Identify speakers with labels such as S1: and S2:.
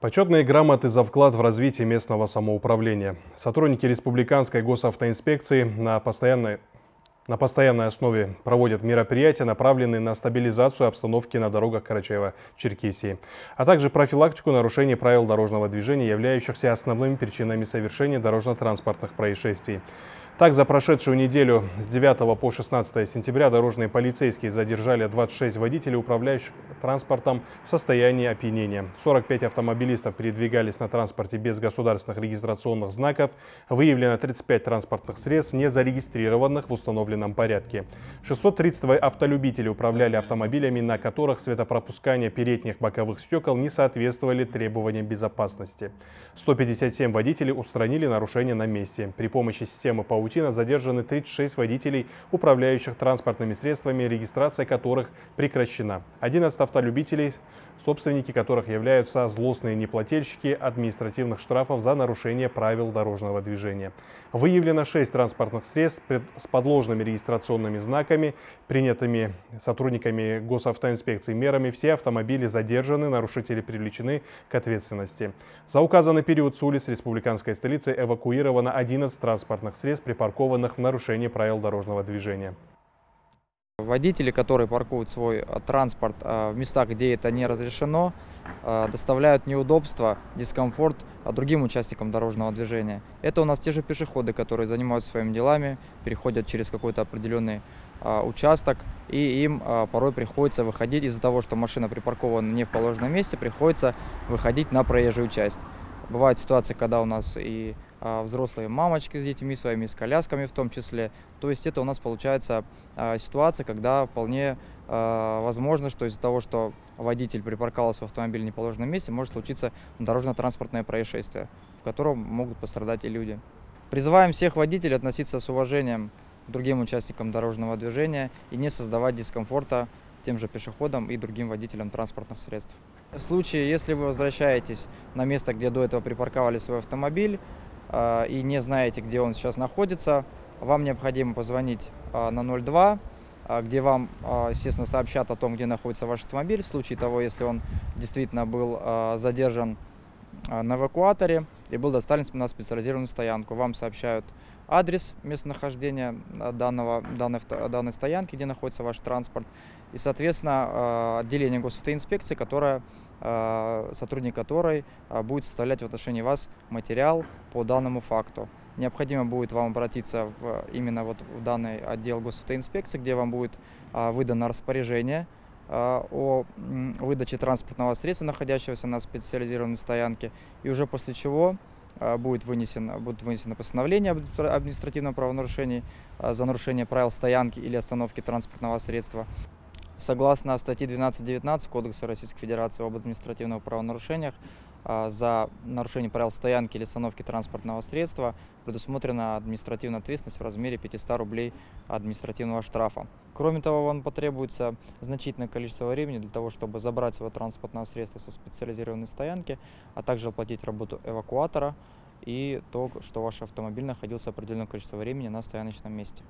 S1: Почетные грамоты за вклад в развитие местного самоуправления. Сотрудники Республиканской госавтоинспекции на постоянной на постоянной основе проводят мероприятия, направленные на стабилизацию обстановки на дорогах Карачаева-Черкесии, а также профилактику нарушений правил дорожного движения, являющихся основными причинами совершения дорожно-транспортных происшествий. Так, за прошедшую неделю с 9 по 16 сентября дорожные полицейские задержали 26 водителей, управляющих транспортом в состоянии опьянения. 45 автомобилистов передвигались на транспорте без государственных регистрационных знаков. Выявлено 35 транспортных средств, не зарегистрированных в установленном порядке. 630 автолюбителей управляли автомобилями, на которых светопропускание передних боковых стекол не соответствовали требованиям безопасности. 157 водителей устранили нарушения на месте. При помощи системы паутины паутина задержаны 36 водителей, управляющих транспортными средствами, регистрация которых прекращена. 11 автолюбителей, собственники которых являются злостные неплательщики административных штрафов за нарушение правил дорожного движения. Выявлено 6 транспортных средств с подложными регистрационными знаками, принятыми сотрудниками госавтоинспекции мерами. Все автомобили задержаны, нарушители привлечены к ответственности. За указанный период с улиц республиканской столицы эвакуировано 11 транспортных средств, припаркованных в нарушении правил дорожного движения.
S2: Водители, которые паркуют свой э, транспорт э, в местах, где это не разрешено, э, доставляют неудобства, дискомфорт другим участникам дорожного движения. Это у нас те же пешеходы, которые занимаются своими делами, переходят через какой-то определенный участок, и им порой приходится выходить из-за того, что машина припаркована не в положенном месте, приходится выходить на проезжую часть. Бывают ситуации, когда у нас и взрослые мамочки с детьми своими, с колясками в том числе. То есть это у нас получается а, ситуация, когда вполне а, возможно, что из-за того, что водитель припарковал свой автомобиль в неположенном месте, может случиться дорожно-транспортное происшествие, в котором могут пострадать и люди. Призываем всех водителей относиться с уважением к другим участникам дорожного движения и не создавать дискомфорта тем же пешеходам и другим водителям транспортных средств. В случае, если вы возвращаетесь на место, где до этого припарковали свой автомобиль, а, и не знаете, где он сейчас находится, вам необходимо позвонить а, на 02, а, где вам, естественно, сообщат о том, где находится ваш автомобиль, в случае того, если он действительно был задержан на эвакуаторе и был доставлен на специализированную стоянку. Вам сообщают адрес местонахождения данного, данной, данной стоянки, где находится ваш транспорт, и, соответственно, отделение госавтоинспекции, которое Э, сотрудник которой будет составлять в отношении вас материал по данному факту. Необходимо будет вам обратиться в, именно вот в данный отдел госавтоинспекции, где вам будет выдано распоряжение о выдаче транспортного средства, находящегося на специализированной стоянке, и уже после чего будет вынесено, будет вынесено постановление об административном правонарушении за нарушение правил стоянки или остановки транспортного средства. Согласно статье 12.19 Кодекса Российской Федерации об административных правонарушениях, а, за нарушение правил стоянки или остановки транспортного средства предусмотрена административная ответственность в размере 500 рублей административного штрафа. Кроме того, вам потребуется значительное количество времени для того, чтобы забрать свое транспортное средство со специализированной стоянки, а также оплатить работу эвакуатора и то, что ваш автомобиль находился определенное количество времени на стояночном месте.